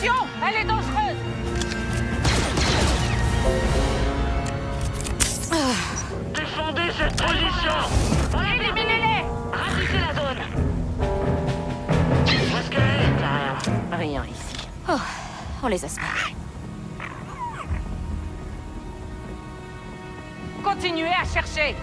Elle est dangereuse. Défendez cette position Éliminez-les Ratissez la zone Où est-ce qu'elle est Rien ici. Oh, on les a. Continuez à chercher